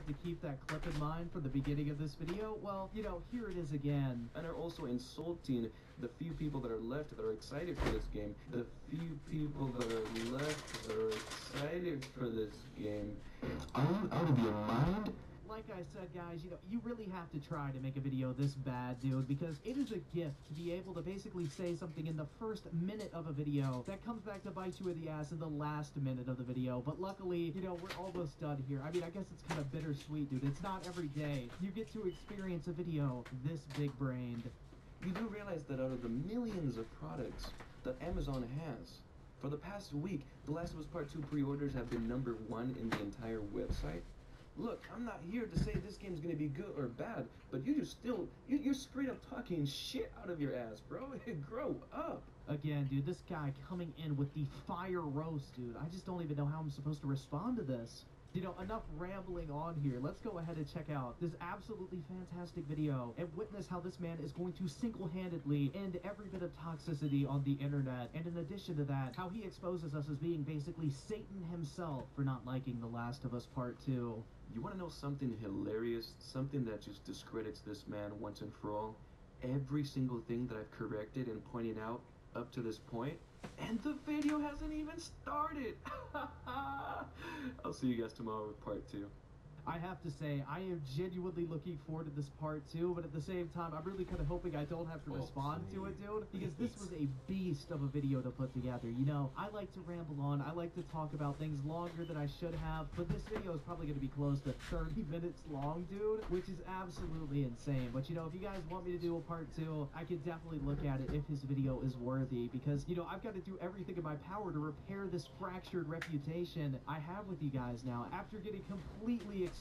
wanted to keep that clip in mind from the beginning of this video, well, you know, here it is again. and are also insulting the few people that are left that are excited for this game. The few people that are left that are excited for this game. Are you out of your mind? Like I said, guys, you know, you really have to try to make a video this bad, dude, because it is a gift to be able to basically say something in the first minute of a video that comes back to bite you in the ass in the last minute of the video. But luckily, you know, we're almost done here. I mean, I guess it's kind of bittersweet, dude. It's not every day you get to experience a video this big brained. You do realize that out of the millions of products that Amazon has, for the past week, The Last of Us Part 2 pre-orders have been number one in the entire website. Look, I'm not here to say this game's gonna be good or bad, but you just still, you, you're straight up talking shit out of your ass, bro. Grow up. Again, dude, this guy coming in with the fire roast, dude. I just don't even know how I'm supposed to respond to this. You know, enough rambling on here. Let's go ahead and check out this absolutely fantastic video and witness how this man is going to single-handedly end every bit of toxicity on the internet. And in addition to that, how he exposes us as being basically Satan himself for not liking The Last of Us Part 2. You wanna know something hilarious? Something that just discredits this man once and for all? Every single thing that I've corrected and pointed out up to this point, and the video hasn't even started! I'll see you guys tomorrow with part two. I have to say, I am genuinely looking forward to this part too, but at the same time, I'm really kind of hoping I don't have to Oh, respond to it, dude, because this was a beast of a video to put together. You know, I like to ramble on, I like to talk about things longer than I should have, but this video is probably going to be close to 30 minutes long, dude, which is absolutely insane. But you know, if you guys want me to do a part two, I can definitely look at it if his video is worthy, because, you know, I've got to do everything in my power to repair this fractured reputation I have with you guys now after getting completely exposed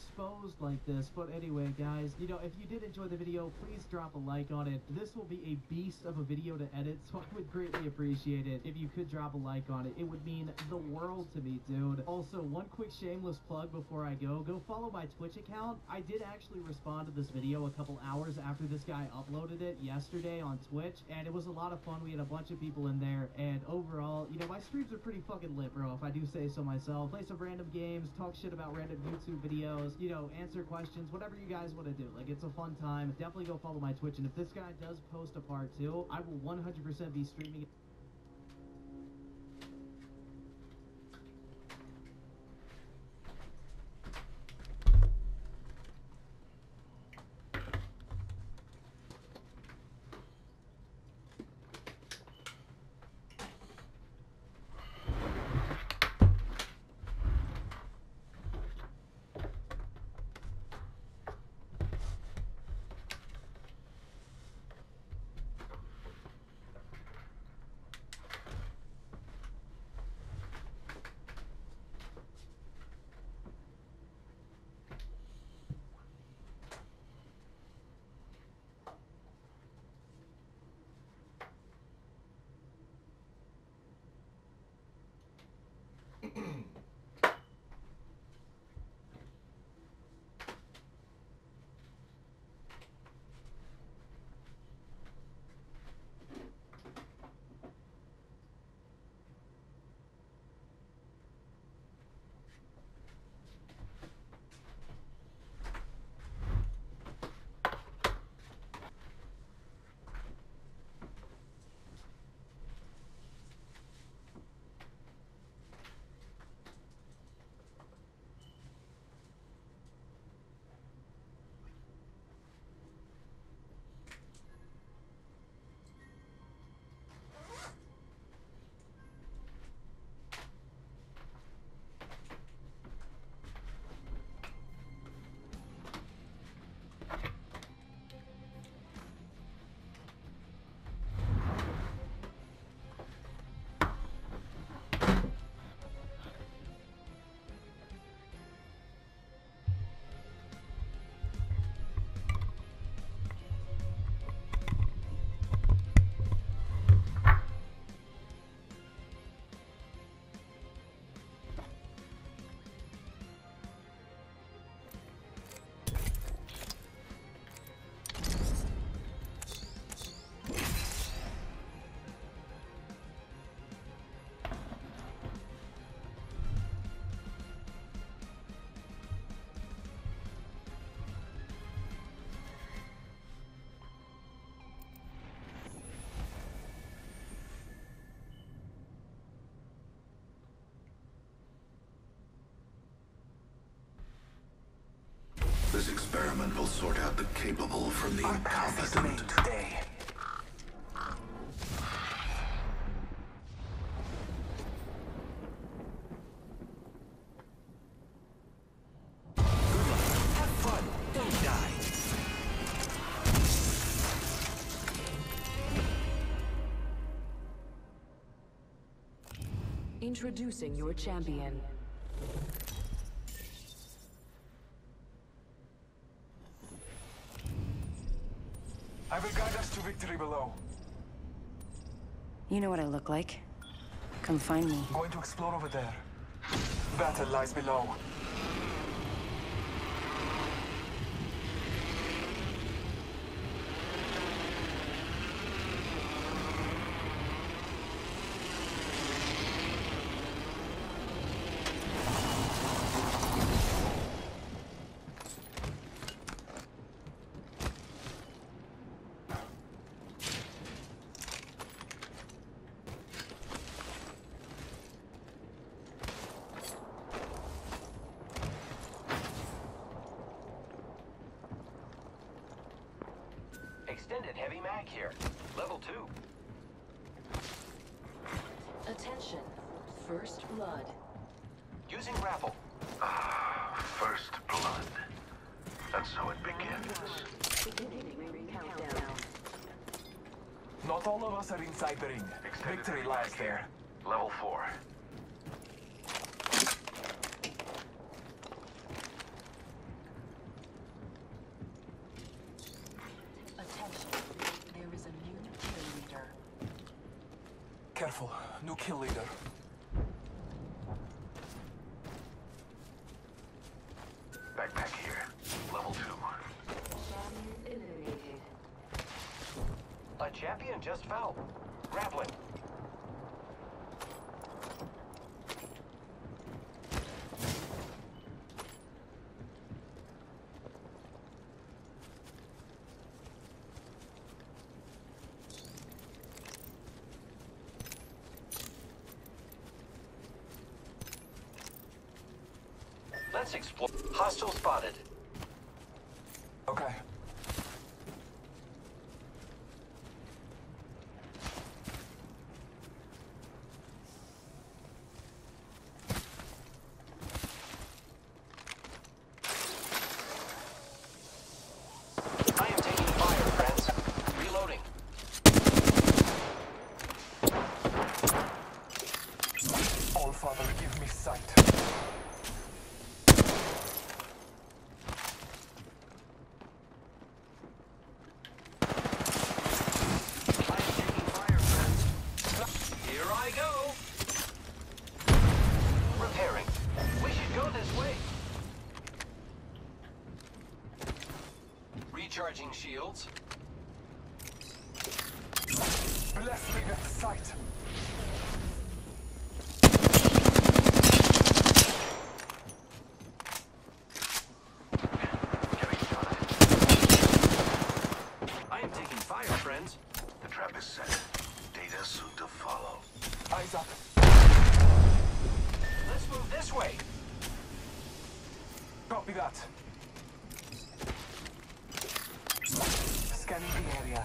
like this. But anyway, guys, you know, if you did enjoy the video, please drop a like on it. This will be a beast of a video to edit, so I would greatly appreciate it if you could drop a like on it. It would mean the world to me, dude. Also, one quick shameless plug before I go. Go follow my Twitch account. I did actually respond to this video a couple hours after this guy uploaded it yesterday on Twitch, and it was a lot of fun. We had a bunch of people in there, and overall, you know, my streams are pretty fucking lit, bro, if I do say so myself. Play some random games, talk shit about random YouTube videos, you know, answer questions, whatever you guys want to do. Like, it's a fun time. Definitely go follow my Twitch, and if this guy does post a part two, I will 100% be streaming This experiment will sort out the capable from the incompetent. today. Have fun. Don't die. Introducing your champion. Victory below. You know what I look like. Come find me. I'm Going to explore over there. Battle lies below. Extended heavy mag here. Level 2. Attention. First blood. Using grapple. Ah, first blood. And so it begins. Not all of us are inside the ring. Victory lies there. Level 4. Attention. There is a new kill leader. Careful. New kill leader. Backpack here. Level 2. Eliminated. A champion just fell. Let's explore. Hostile spotted. Okay. I am taking fire, friends. Reloading. All Father, give me sight. I am taking fire, friends. Here I go. Repairing. We should go this way. Recharging shields. Bless me with sight. Getting shot at. I am taking fire, friends. The trap is set. Data soon to follow. Eyes up. Let's move this way. Copy that. The area.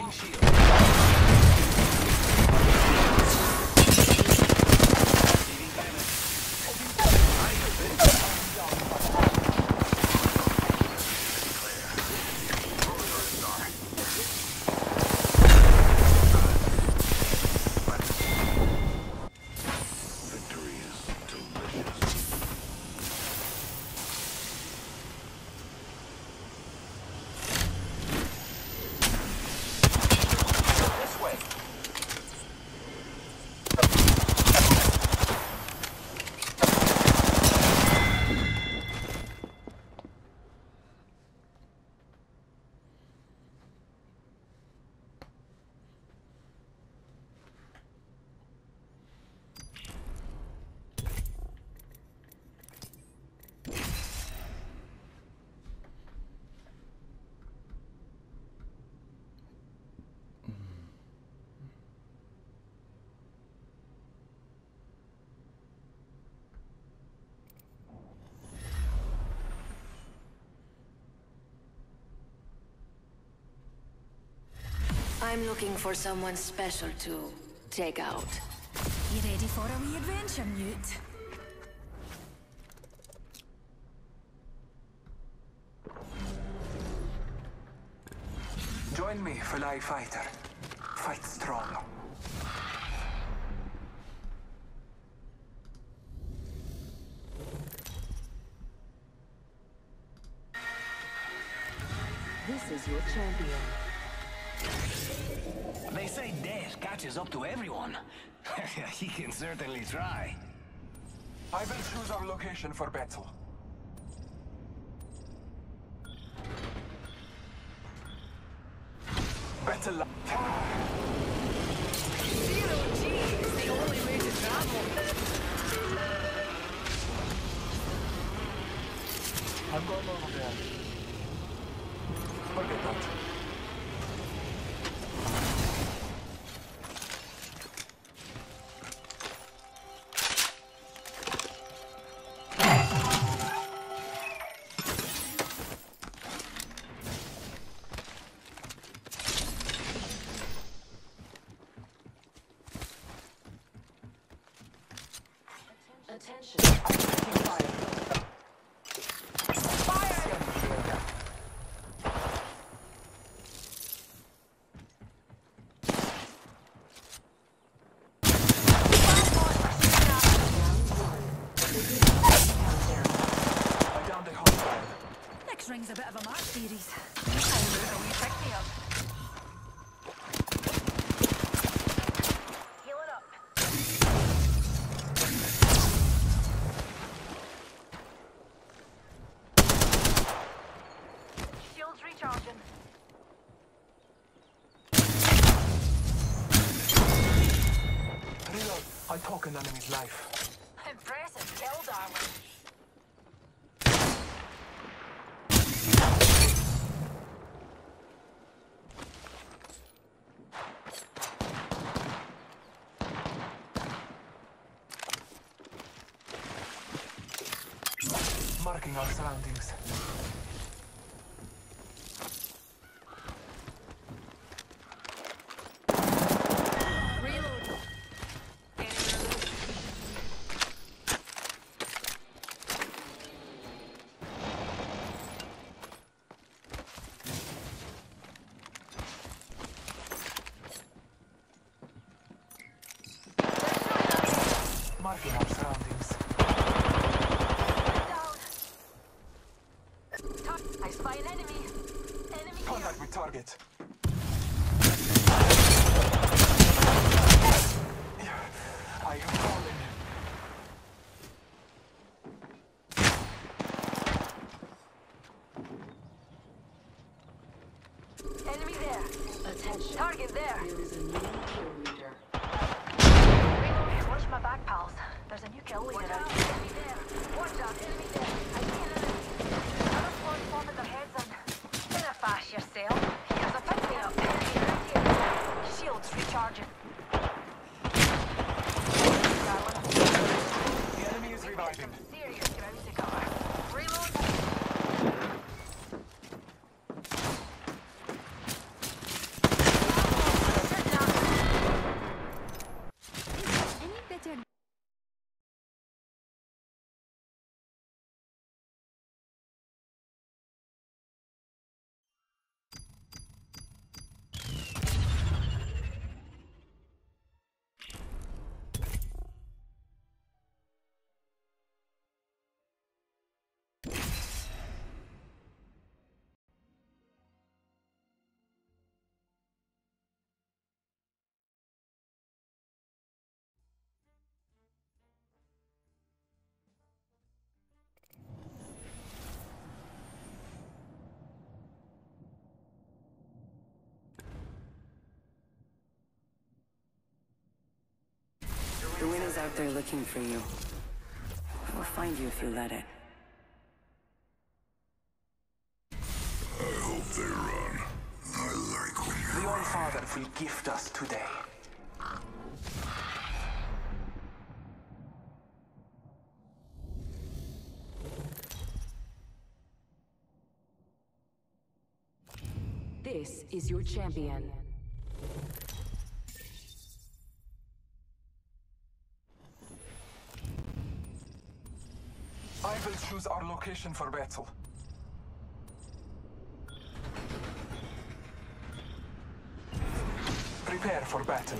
Recharging shield. I'm looking for someone special to take out. You ready for a wee adventure, Newt? Join me, Fly Fighter. Fight strong. This is your champion. Death catches up to everyone. he can certainly try. I will choose our location for battle. Battle. li- Zero G is the only way to travel. I'm going over there. Forget that. Took an enemy's life. Impressive kill, darling. Marking our surroundings. The wind is out there looking for you. It will find you if you let it. I hope they run. I like when you The All Father will gift us today. This is your champion. Choose our location for battle. Prepare for battle.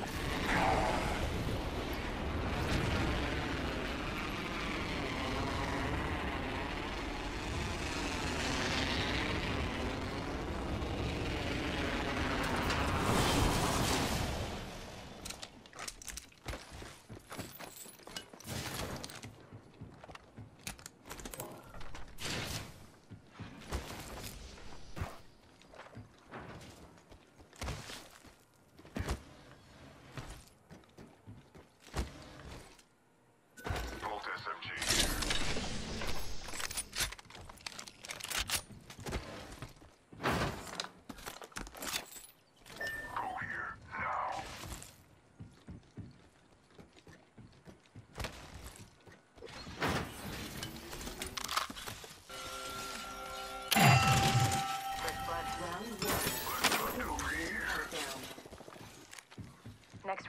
Volt SMG. Go here, now.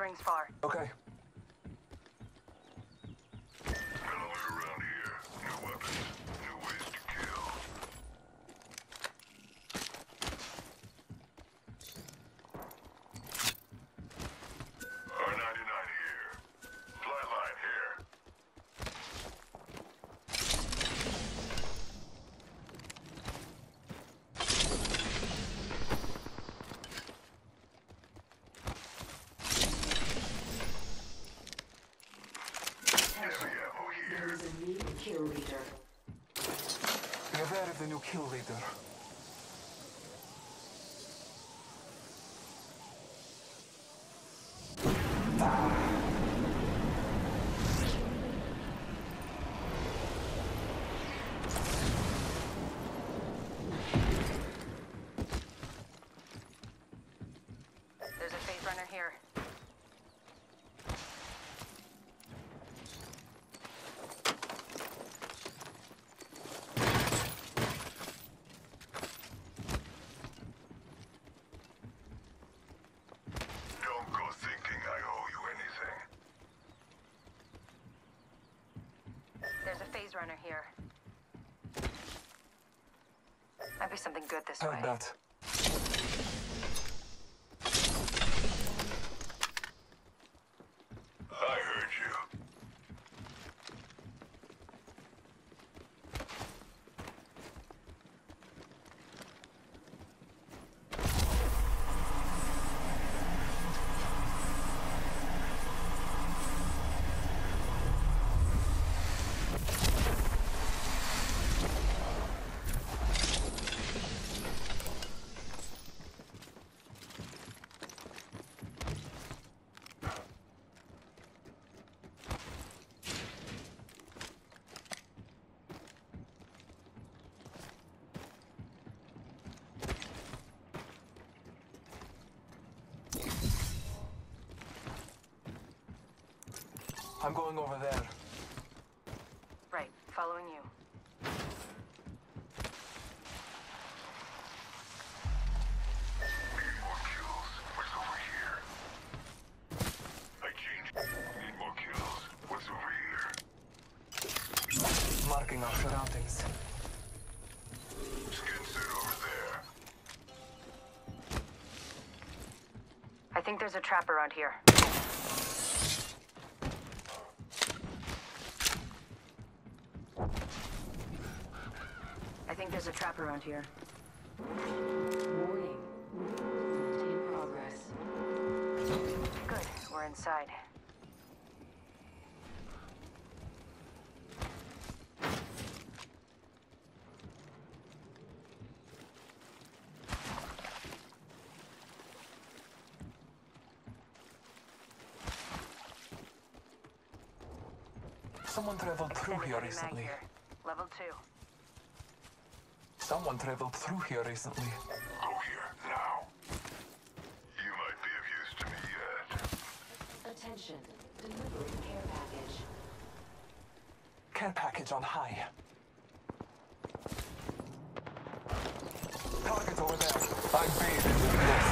Next ring's Beware of the new kill leader. There's a phase runner here. Don't go thinking I owe you anything. There's a phase runner here. Might be something good this Heard way. that. I I'm going over there. Right, following you. Need more kills. What's over here? I changed. Need more kills. What's over here? Marking our surroundings. Skin set over there. I think there's a trap around here. I think there's a trap around here. Warning. In progress. Good, we're inside. Someone traveled through here recently. here. Level two. Someone traveled through here recently. Go here, now. You might be of use to me yet. Attention. Delivering care package. Care package on high. Target over there. I bathe in the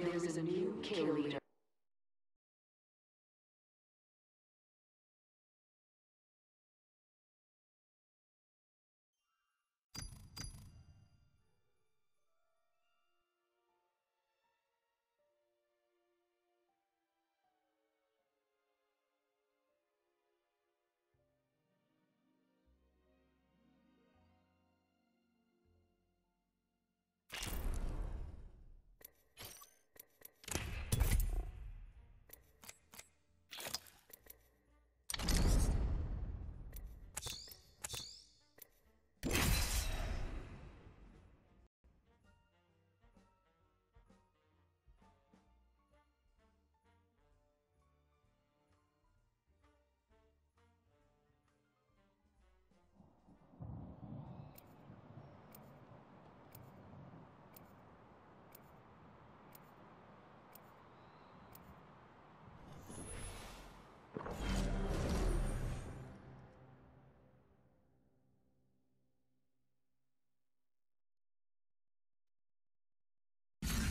There is a new kill leader.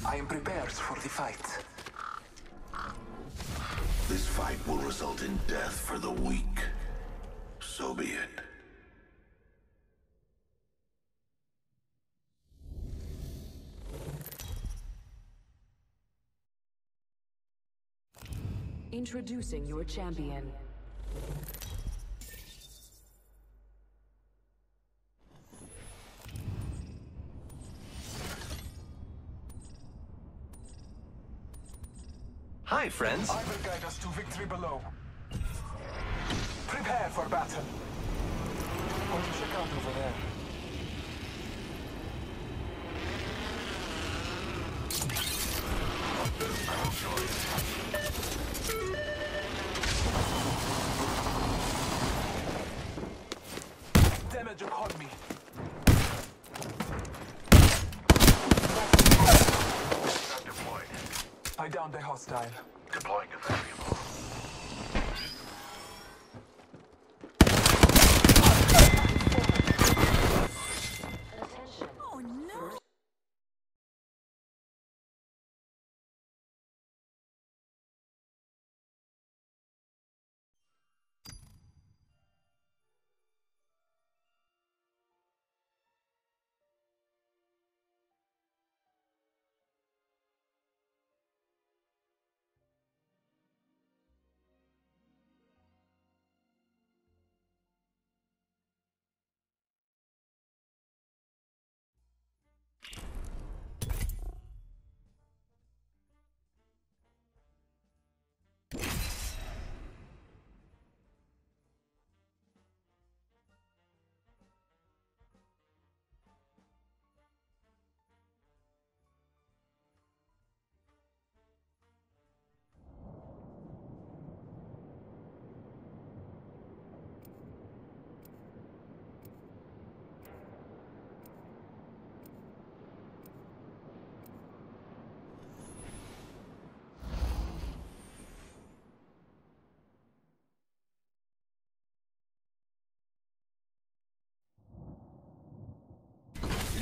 I am prepared for the fight. This fight will result in death for the weak. So be it. Introducing your champion. Hi, friends. I will guide us to victory below. Prepare for battle. Check out over there. Damage upon me. I hostile.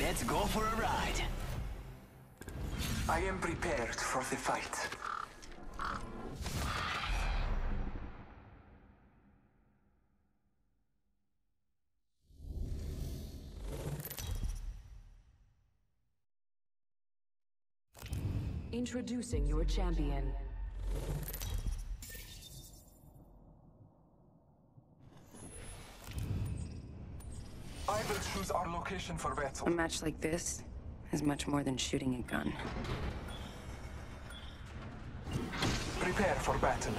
Let's go for a ride. I am prepared for the fight. Introducing your champion. Choose our location for A match like this is much more than shooting a gun. Prepare for battle.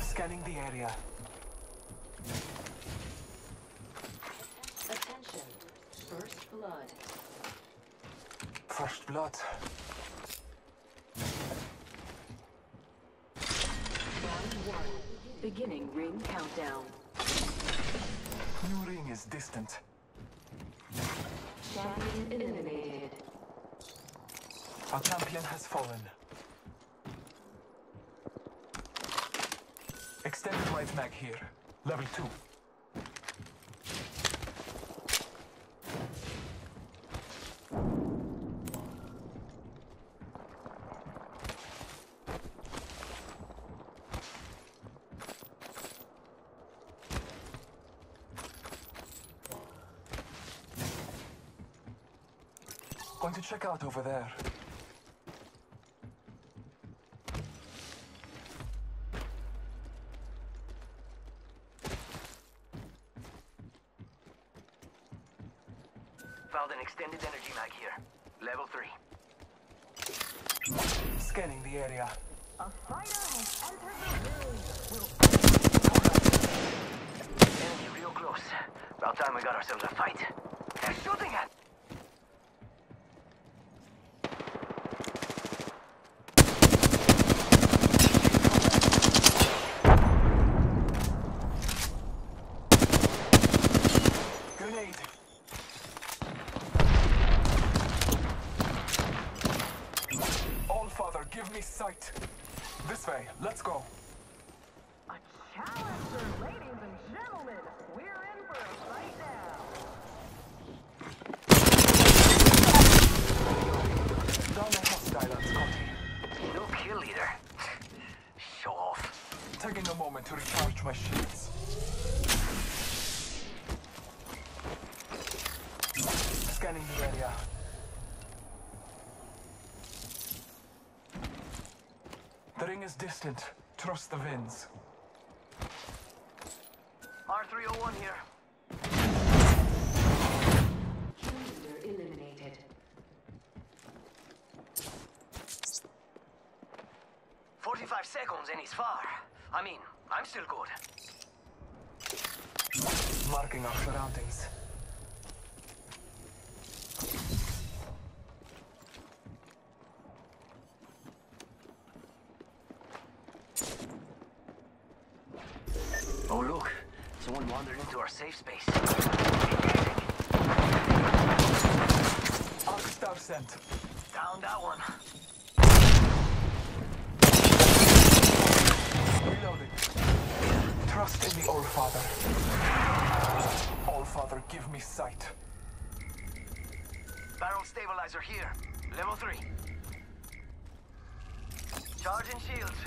Scanning the area. Attention. First blood. First blood. Round one. Beginning ring countdown. New ring is distant. Champion eliminated. Our champion has fallen. Right mag here. Level 2. Going to check out over there. Found an extended energy mag here. Level 3. Scanning the area. Enemy real close. About time we got ourselves a fight. They're shooting at. Grenade. All Father, give me sight. This way. Let's go. Challenger, ladies and gentlemen, we're in for a fight now. Down the hostile on Scotty. No kill leader. Show off. Taking a moment to recharge my shields. Scanning the area. The ring is distant. Trust the winds. R301 here. Challenger eliminated. Forty-five seconds and he's far. I mean, I'm still good. Marking our surroundings. Oh look, someone wandered into our safe space. Arc star sent. Down that one. Reloading. Trust in the All Father. All Father, give me sight. Barrel stabilizer here. Level 3. Charging shields.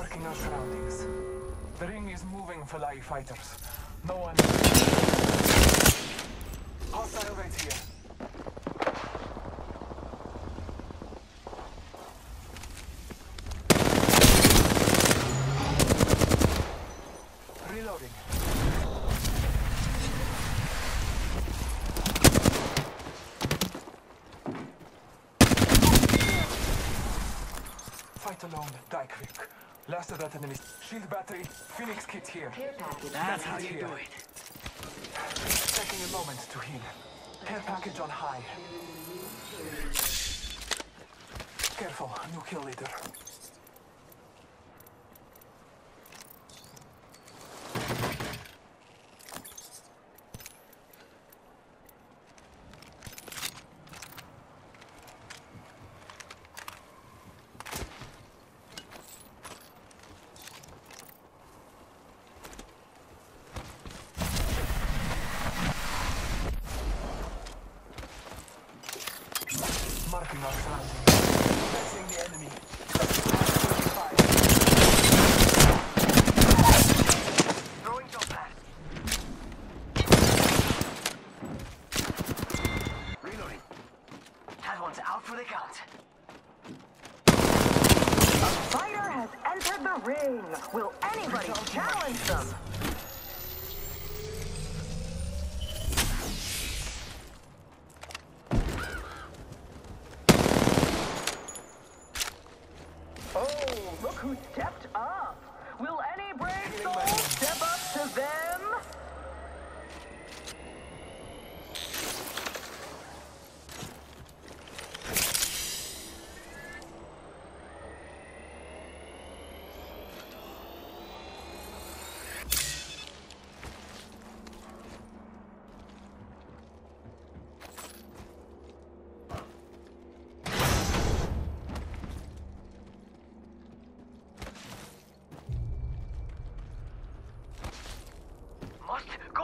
Marking our surroundings. The ring is moving for fighters. No one. battery. Phoenix kit here. That's how you do it. Taking a moment to heal. Care package on high. Careful, new kill leader. avanzando.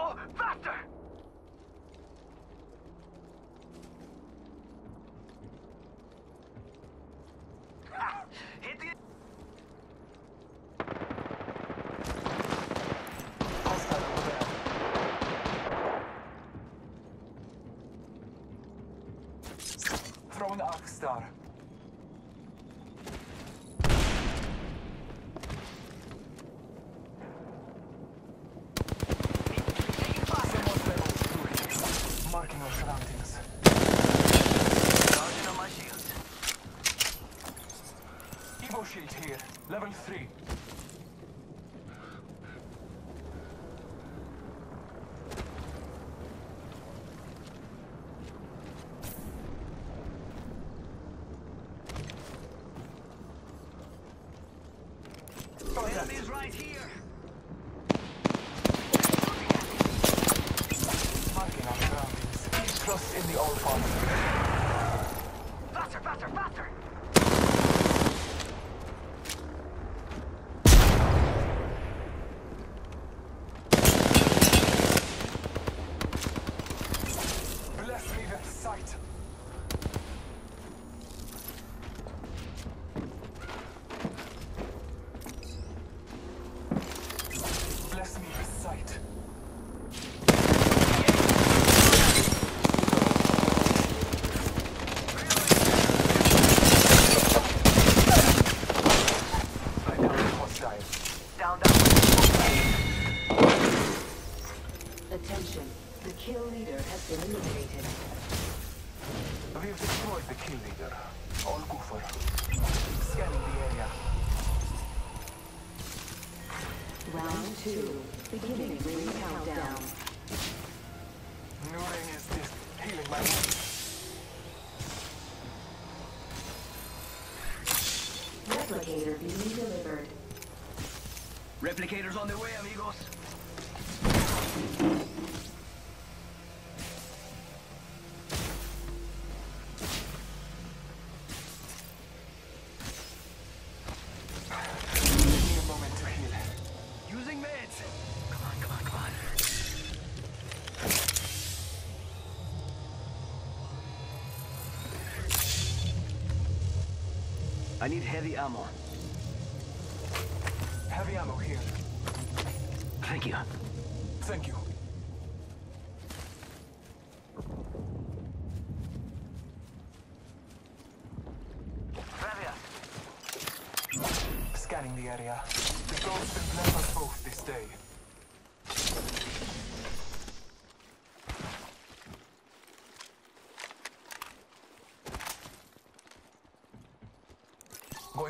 Faster! Hit the... Throwing Arc Star. I need heavy ammo.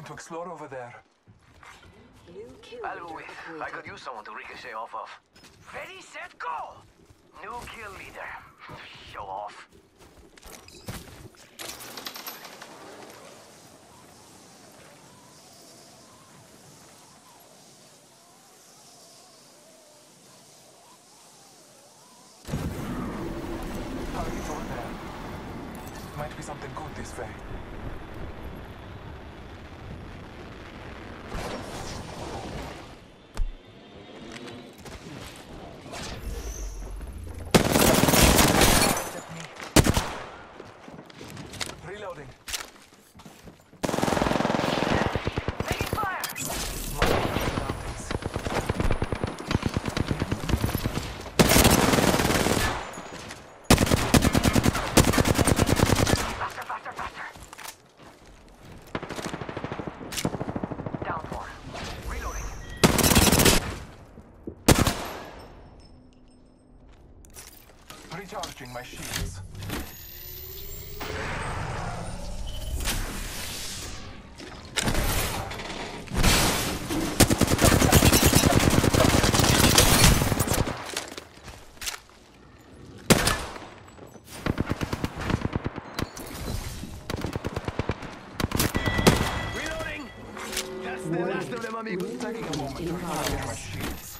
To explore over there. I'll go with. I could use someone to ricochet off of. Ready, set, go! New kill leader. Show off. Target's over there. Might be something good this way. Reloading. Taking fire! Faster, faster, faster! Down one. Reloading. Recharging my shields. Reloading! That's the last of them, amigos. Taking a moment to recharge my shields.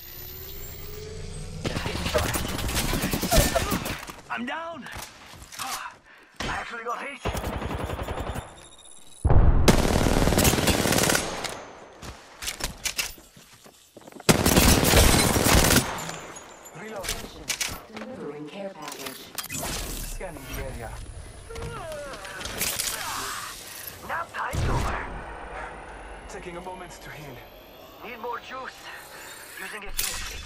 I'm down! I actually got hit. Reloading. Delivering care package. Scanning the area. Now time's over. Taking a moment to heal. Need more juice. Using a Phoenix kit.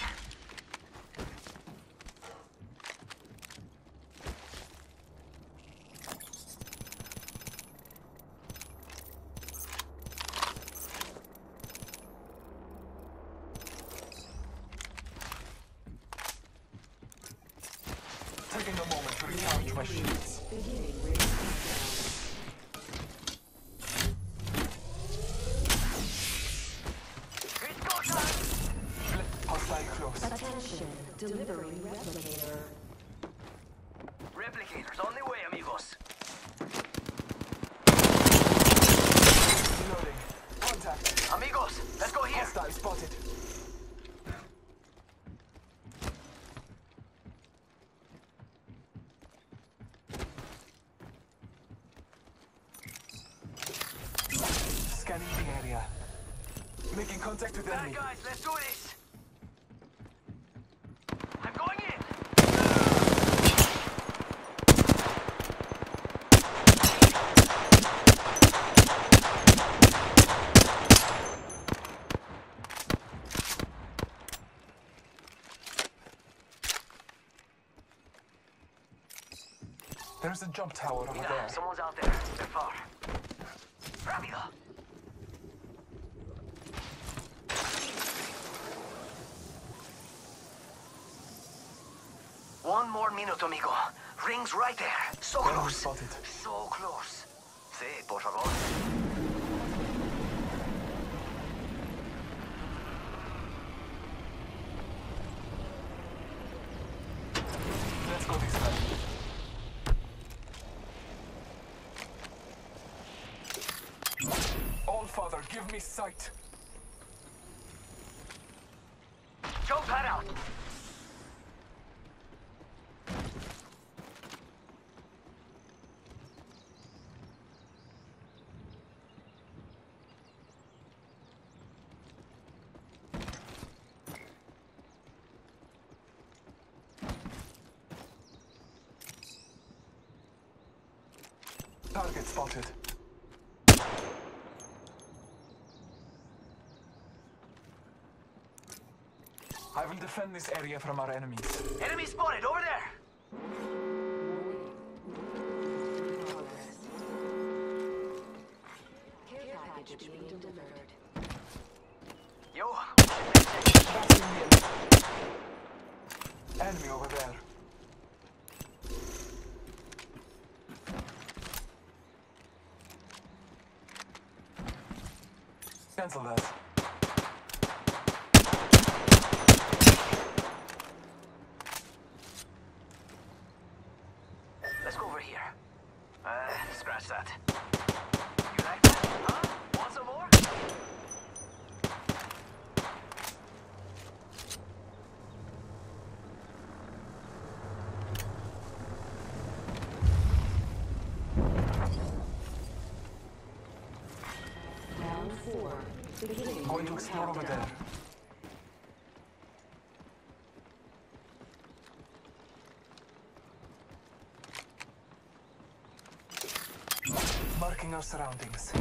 Taking a moment to recharge my. Attention. Delivering replicator. Replicators on the way, amigos. Reloading. Contact. Amigos, let's go here. Hostile spotted. Scanning the area. Making contact with Bad guys, let's do this. I'm going in. There's a jump tower over Mira, there. someone's out there. They're far. Minute, amigo. Rings right there. So close. So close. Sí, por favor. Let's go this way. All Father, give me sight. Joe, cut out. Target spotted. I will defend this area from our enemies. Enemy spotted over there. Cancel that. Let's go over here. Uh, scratch that. You like that? Huh? Want some more? Round four. Beginning Going to ring explore over there. Marking our surroundings.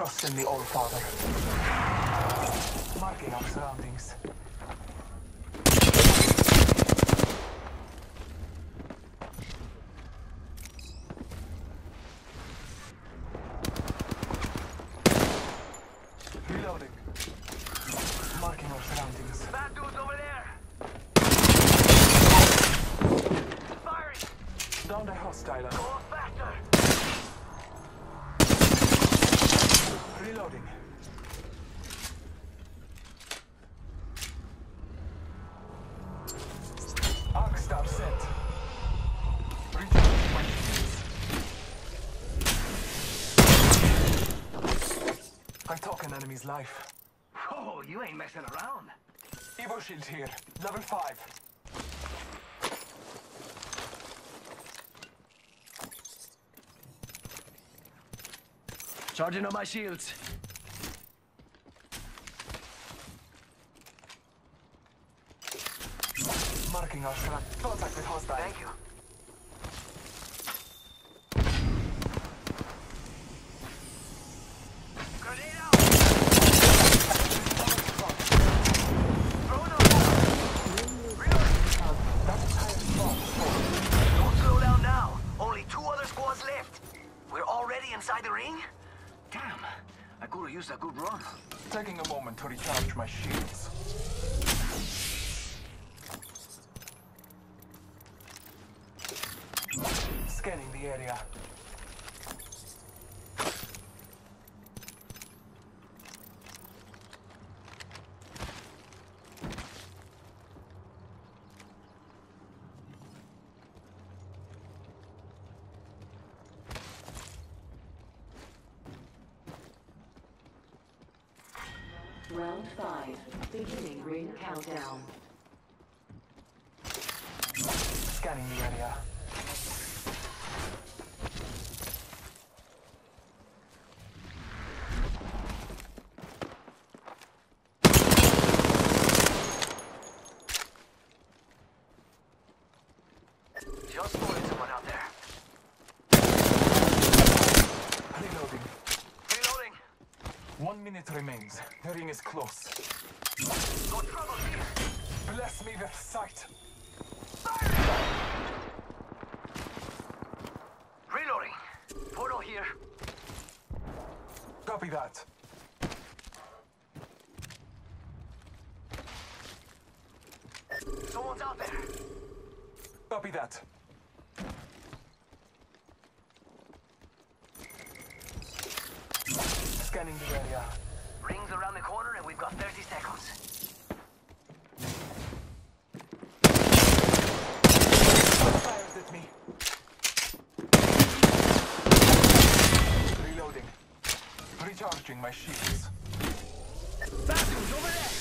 Trust in the All Father. Marking our surroundings. Reloading. Marking our surroundings. That dude's over there. Firing. Down the hostile. Go faster. Reloading. Arc star set. Recharging my shields. I took life. Oh, you ain't messing around. Evo shield here. Level 5. Charging up my shields. Marking our surround. Contact with hostile. Thank you. Grenade Taking a moment to recharge my shields. Scanning the area. Round five. Beginning ring countdown. Scanning the area. Just spotted someone out there. Reloading. Reloading. One minute remains. The ring is close. Got trouble here. Bless me with sight. Reloading. Portal here. Copy that. Someone's out there. Copy that. Scanning the area. Rings around the corner and we've got 30 seconds. Me. Reloading. Recharging my shields. That over there.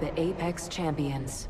The Apex Champions.